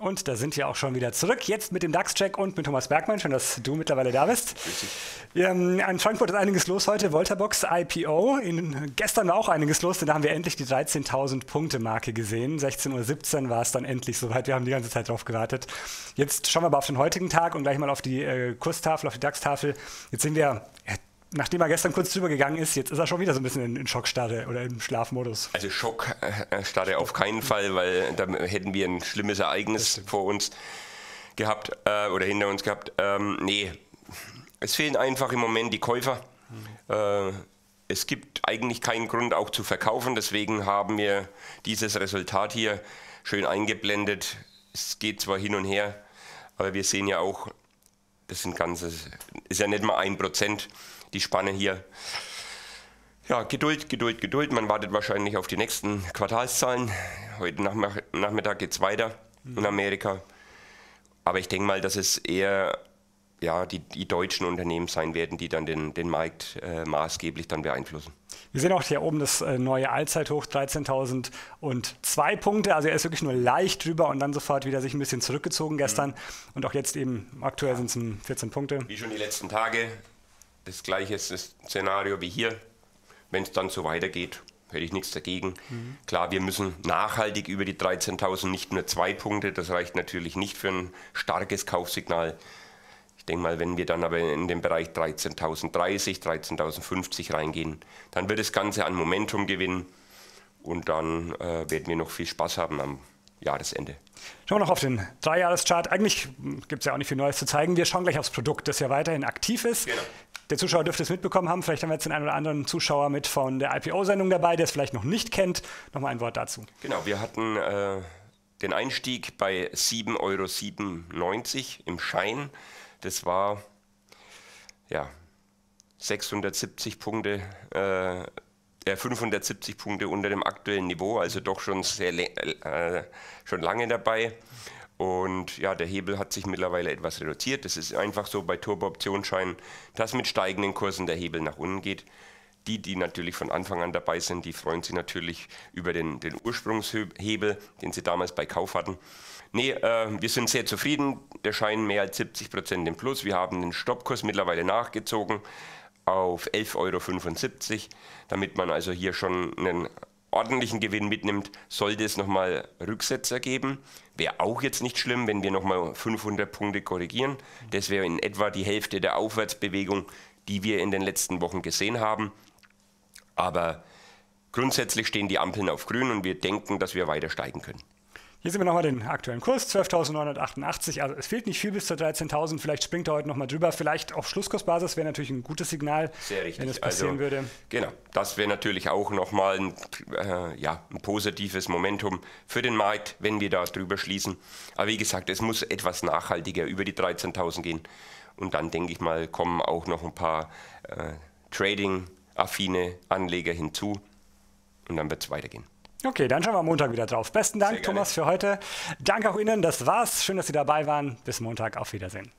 Und da sind wir auch schon wieder zurück. Jetzt mit dem DAX-Check und mit Thomas Bergmann. Schön, dass du mittlerweile da bist. Ähm, in Frankfurt ist einiges los heute. Volterbox IPO. In, gestern war auch einiges los, denn da haben wir endlich die 13.000 Punkte-Marke gesehen. 16.17 Uhr war es dann endlich soweit. Wir haben die ganze Zeit drauf gewartet. Jetzt schauen wir aber auf den heutigen Tag und gleich mal auf die äh, Kurstafel, auf die DAX-Tafel. Jetzt sind wir nachdem er gestern kurz drüber gegangen ist, jetzt ist er schon wieder so ein bisschen in, in Schockstarre oder im Schlafmodus. Also Schockstarre auf keinen Fall, weil da hätten wir ein schlimmes Ereignis vor uns gehabt äh, oder hinter uns gehabt. Ähm, nee, es fehlen einfach im Moment die Käufer. Mhm. Äh, es gibt eigentlich keinen Grund auch zu verkaufen, deswegen haben wir dieses Resultat hier schön eingeblendet. Es geht zwar hin und her, aber wir sehen ja auch, das sind ganzes, ist ja nicht mal ein Prozent die Spanne hier. Ja, Geduld, Geduld, Geduld. Man wartet wahrscheinlich auf die nächsten Quartalszahlen. Heute Nachmittag geht es weiter in Amerika. Aber ich denke mal, dass es eher ja, die, die, deutschen Unternehmen sein werden, die dann den, den Markt äh, maßgeblich dann beeinflussen. Wir sehen auch hier oben das äh, neue Allzeithoch 13.000 und zwei Punkte. Also er ist wirklich nur leicht drüber und dann sofort wieder sich ein bisschen zurückgezogen gestern. Mhm. Und auch jetzt eben aktuell sind es 14 Punkte. Wie schon die letzten Tage das gleiche Szenario wie hier. Wenn es dann so weitergeht, hätte ich nichts dagegen. Mhm. Klar, wir müssen nachhaltig über die 13.000, nicht nur zwei Punkte, das reicht natürlich nicht für ein starkes Kaufsignal. Ich denke mal, wenn wir dann aber in den Bereich 13.030, 13.050 reingehen, dann wird das Ganze an Momentum gewinnen und dann äh, werden wir noch viel Spaß haben am Jahresende. Schauen wir noch auf den Dreijahreschart. Eigentlich gibt es ja auch nicht viel Neues zu zeigen. Wir schauen gleich aufs Produkt, das ja weiterhin aktiv ist. Genau. Der Zuschauer dürfte es mitbekommen haben. Vielleicht haben wir jetzt den einen oder anderen Zuschauer mit von der IPO-Sendung dabei, der es vielleicht noch nicht kennt. Nochmal ein Wort dazu. Genau, wir hatten äh, den Einstieg bei 7,97 Euro im Schein. Das war ja 670 Punkte, äh, 570 Punkte unter dem aktuellen Niveau, also doch schon sehr äh, schon lange dabei. Und ja, der Hebel hat sich mittlerweile etwas reduziert. Das ist einfach so bei Turbo-Optionsscheinen, dass mit steigenden Kursen der Hebel nach unten geht. Die, die natürlich von Anfang an dabei sind, die freuen sich natürlich über den, den Ursprungshebel, den sie damals bei Kauf hatten. Nee, äh, wir sind sehr zufrieden. Der Schein mehr als 70 Prozent im Plus. Wir haben den Stoppkurs mittlerweile nachgezogen auf 11,75 Euro, damit man also hier schon einen ordentlichen Gewinn mitnimmt, sollte es nochmal Rücksetzer geben. Wäre auch jetzt nicht schlimm, wenn wir nochmal 500 Punkte korrigieren. Das wäre in etwa die Hälfte der Aufwärtsbewegung, die wir in den letzten Wochen gesehen haben. Aber grundsätzlich stehen die Ampeln auf grün und wir denken, dass wir weiter steigen können. Hier sehen wir nochmal den aktuellen Kurs, 12.988. Also es fehlt nicht viel bis zur 13.000. Vielleicht springt er heute nochmal drüber. Vielleicht auf Schlusskursbasis wäre natürlich ein gutes Signal, wenn das passieren also, würde. Genau, das wäre natürlich auch nochmal ein, äh, ja, ein positives Momentum für den Markt, wenn wir da drüber schließen. Aber wie gesagt, es muss etwas nachhaltiger über die 13.000 gehen. Und dann denke ich mal, kommen auch noch ein paar äh, Trading-affine Anleger hinzu. Und dann wird es weitergehen. Okay, dann schauen wir am Montag wieder drauf. Besten Dank, Thomas, für heute. Danke auch Ihnen. Das war's. Schön, dass Sie dabei waren. Bis Montag. Auf Wiedersehen.